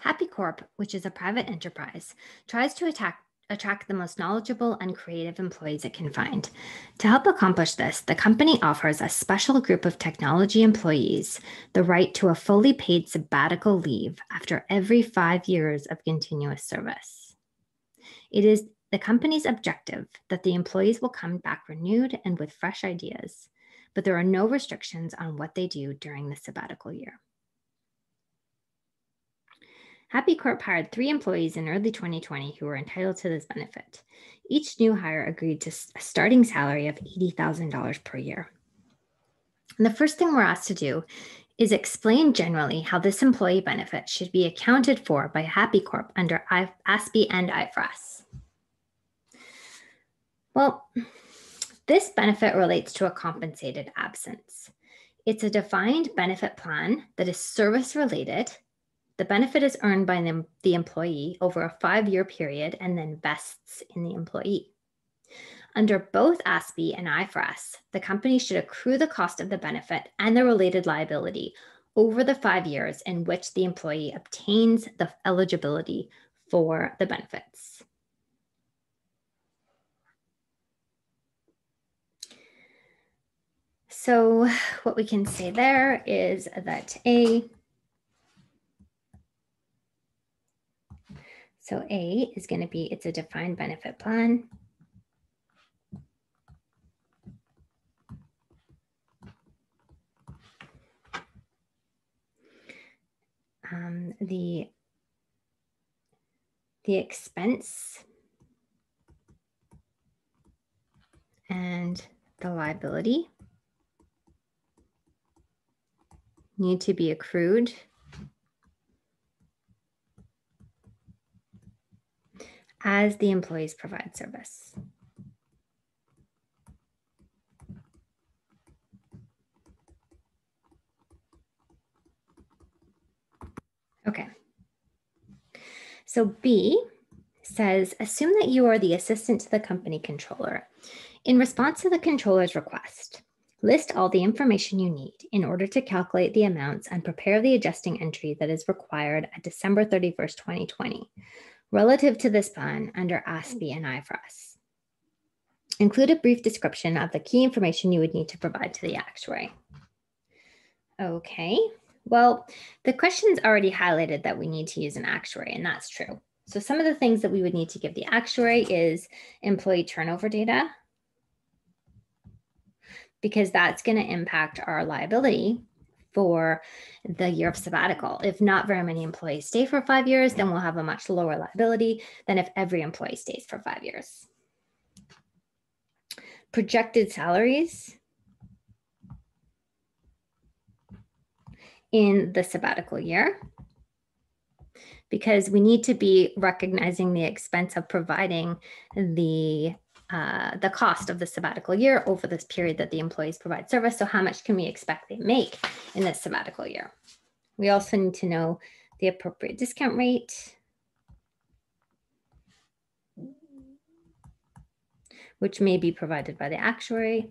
Happy Corp, which is a private enterprise, tries to attack, attract the most knowledgeable and creative employees it can find. To help accomplish this, the company offers a special group of technology employees the right to a fully paid sabbatical leave after every five years of continuous service. It is the company's objective that the employees will come back renewed and with fresh ideas, but there are no restrictions on what they do during the sabbatical year. Happy Corp hired three employees in early 2020 who were entitled to this benefit. Each new hire agreed to a starting salary of $80,000 per year. And the first thing we're asked to do is explain generally how this employee benefit should be accounted for by Happy Corp under ASPE and IFRS. Well, this benefit relates to a compensated absence. It's a defined benefit plan that is service related the benefit is earned by the, employee over a five year period and then vests in the employee. Under both ASPE and IFRS, the company should accrue the cost of the benefit and the related liability over the five years in which the employee obtains the eligibility for the benefits. So, what we can say there is that A, So A is going to be, it's a defined benefit plan. Um, the, the expense and the liability need to be accrued as the employees provide service. Okay. So B says, assume that you are the assistant to the company controller. In response to the controller's request, list all the information you need in order to calculate the amounts and prepare the adjusting entry that is required at December 31st, 2020 relative to this plan under ASPE mm. and IFRS. Include a brief description of the key information you would need to provide to the actuary. Okay, well, the question's already highlighted that we need to use an actuary, and that's true. So some of the things that we would need to give the actuary is employee turnover data, because that's going to impact our liability for the year of sabbatical. If not very many employees stay for five years, then we'll have a much lower liability than if every employee stays for five years. Projected salaries in the sabbatical year because we need to be recognizing the expense of providing the uh, the cost of the sabbatical year over this period that the employees provide service. So how much can we expect they make in this sabbatical year? We also need to know the appropriate discount rate, which may be provided by the actuary.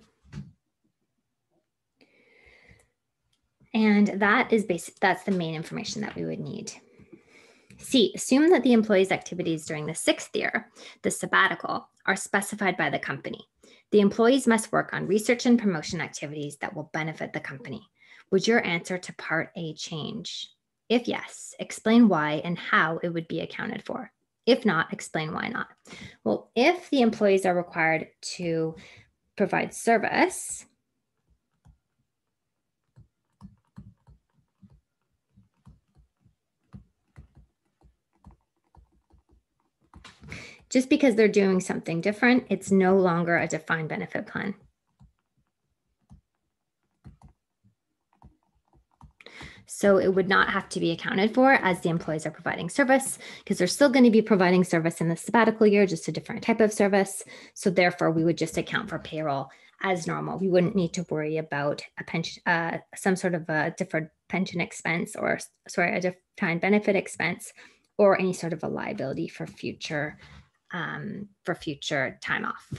And that is basic, that's the main information that we would need. C, assume that the employee's activities during the sixth year, the sabbatical, are specified by the company. The employees must work on research and promotion activities that will benefit the company. Would your answer to part A change? If yes, explain why and how it would be accounted for. If not, explain why not. Well, if the employees are required to provide service, Just because they're doing something different, it's no longer a defined benefit plan. So it would not have to be accounted for as the employees are providing service because they're still going to be providing service in the sabbatical year, just a different type of service. So therefore, we would just account for payroll as normal. We wouldn't need to worry about a pension, uh, some sort of a deferred pension expense or sorry, a defined benefit expense or any sort of a liability for future um, for future time off.